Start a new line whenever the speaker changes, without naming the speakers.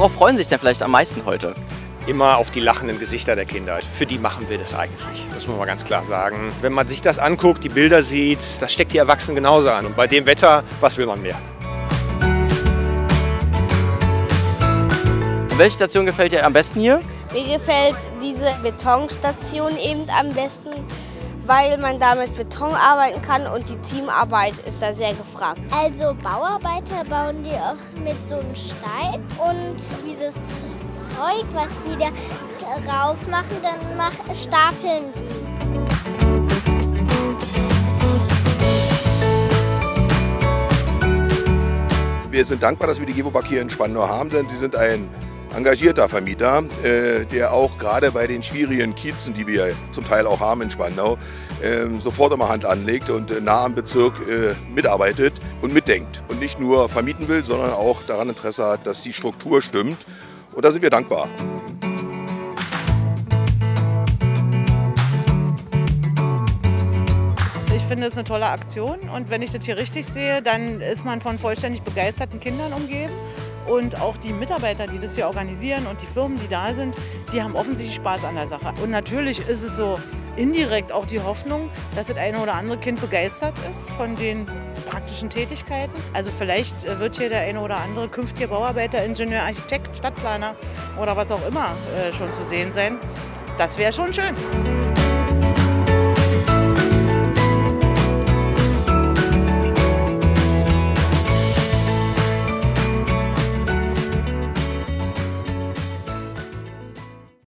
Worauf freuen Sie sich denn vielleicht am meisten heute?
immer auf die lachenden Gesichter der Kinder. Für die machen wir das eigentlich. Das muss man ganz klar sagen. Wenn man sich das anguckt, die Bilder sieht, das steckt die Erwachsenen genauso an. Und bei dem Wetter, was will man mehr?
Welche Station gefällt dir am besten hier?
Mir gefällt diese Betonstation eben am besten, weil man da mit Beton arbeiten kann und die Teamarbeit ist da sehr gefragt.
Also Bauarbeiter bauen die auch mit so einem Stein und dieses Zeug, was die da rauf machen, dann mach, stapeln die.
Wir sind dankbar, dass wir die Gewobag hier in Spandau haben, denn sie sind ein engagierter Vermieter, äh, der auch gerade bei den schwierigen Kiezen, die wir zum Teil auch haben in Spandau, äh, sofort immer Hand anlegt und äh, nah am Bezirk äh, mitarbeitet und mitdenkt. Und nicht nur vermieten will, sondern auch daran Interesse hat, dass die Struktur stimmt. Und da sind wir dankbar.
Ich finde es eine tolle Aktion und wenn ich das hier richtig sehe, dann ist man von vollständig begeisterten Kindern umgeben. Und auch die Mitarbeiter, die das hier organisieren und die Firmen, die da sind, die haben offensichtlich Spaß an der Sache. Und natürlich ist es so indirekt auch die Hoffnung, dass das eine oder andere Kind begeistert ist von den praktischen Tätigkeiten. Also vielleicht äh, wird hier der eine oder andere künftige Bauarbeiter, Ingenieur, Architekt, Stadtplaner oder was auch immer äh, schon zu sehen sein. Das wäre schon schön.